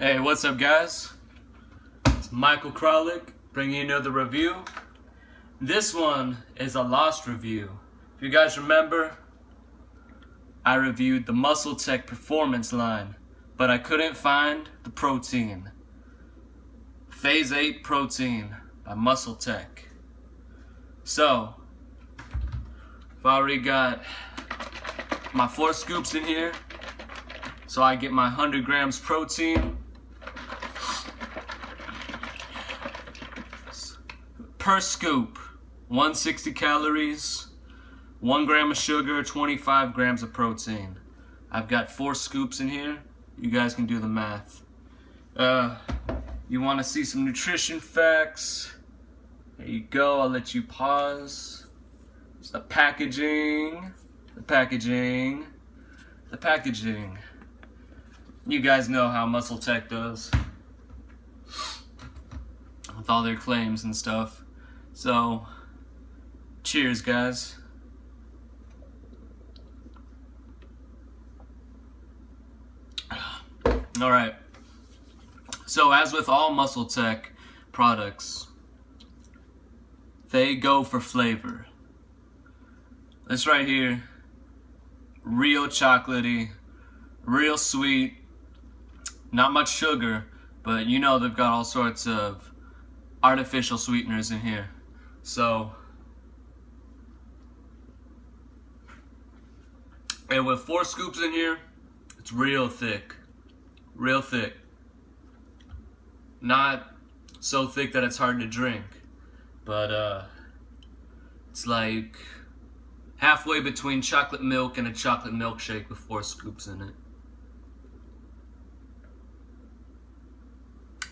Hey, what's up, guys? It's Michael Kralik bringing you another review. This one is a lost review. If you guys remember, I reviewed the Muscle Tech Performance line, but I couldn't find the protein. Phase 8 Protein by Muscle Tech. So, I've already got my four scoops in here. So I get my 100 grams protein. Per scoop, 160 calories, 1 gram of sugar, 25 grams of protein. I've got four scoops in here. You guys can do the math. Uh, you want to see some nutrition facts? There you go. I'll let you pause. It's the packaging. The packaging. The packaging. You guys know how Muscle Tech does. With all their claims and stuff. So, cheers, guys. All right. So, as with all Muscle Tech products, they go for flavor. This right here, real chocolatey, real sweet, not much sugar, but you know they've got all sorts of artificial sweeteners in here. So, and with four scoops in here, it's real thick, real thick. Not so thick that it's hard to drink, but uh, it's like halfway between chocolate milk and a chocolate milkshake with four scoops in it.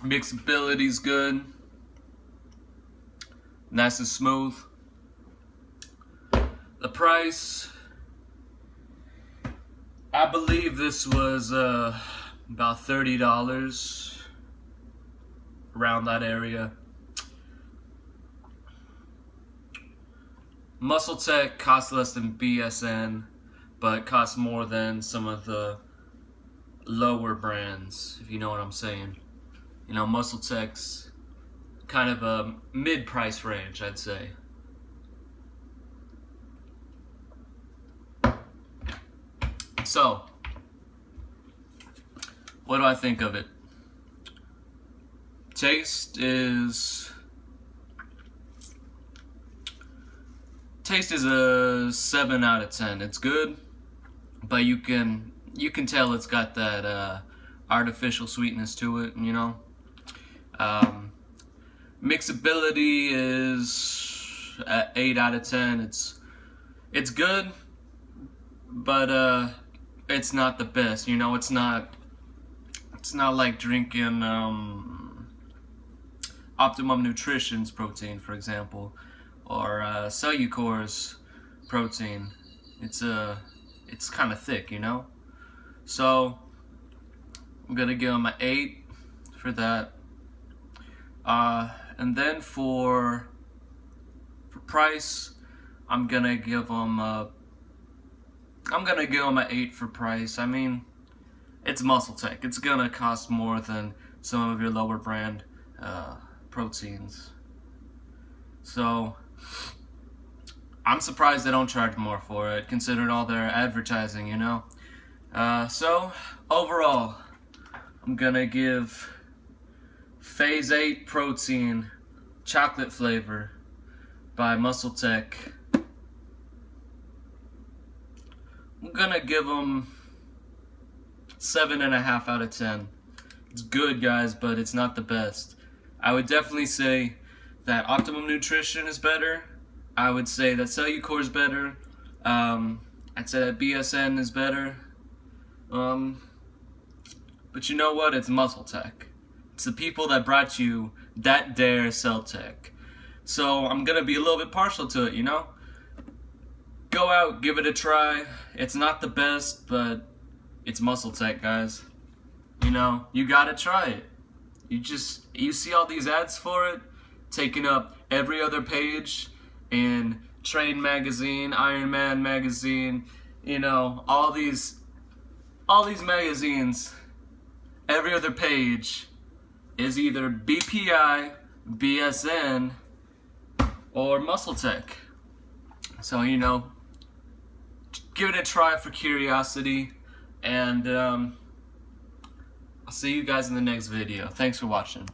Mixability's good. Nice and smooth. The price, I believe this was uh, about $30, around that area. Muscle Tech costs less than BSN, but costs more than some of the lower brands, if you know what I'm saying. You know, Muscle Tech's kind of a mid-price range, I'd say. So, what do I think of it? Taste is taste is a 7 out of 10. It's good, but you can you can tell it's got that uh, artificial sweetness to it, you know. Um, mixability is at 8 out of 10. It's it's good, but uh, it's not the best. You know, it's not it's not like drinking um, Optimum Nutrition's protein, for example, or uh, Cellucor's protein. It's uh, it's kind of thick, you know. So I'm gonna give them an eight for that. Uh, and then for for price, I'm gonna give them a, I'm gonna give them an eight for price. I mean, it's Muscle Tech. It's gonna cost more than some of your lower brand uh, proteins. So I'm surprised they don't charge more for it, considering all their advertising. You know. Uh, so overall, I'm gonna give Phase 8 Protein Chocolate Flavor by Muscle Tech. I'm gonna give them seven and a half out of ten. It's good, guys, but it's not the best. I would definitely say that Optimum Nutrition is better. I would say that Cellucor is better. Um, I'd say that BSN is better. Um, but you know what? It's Muscle Tech. It's the people that brought you that Hydroxycut. So I'm gonna be a little bit partial to it, you know? Go out, give it a try. It's not the best, but it's Muscle Tech, guys. You know, you gotta try it. You just, you see all these ads for it, taking up every other page in Train Magazine, Iron Man Magazine, you know, all these, all these magazines every other page is either BPI, BSN, or Muscle Tech. So, you know, give it a try for curiosity, and um, I'll see you guys in the next video. Thanks for watching.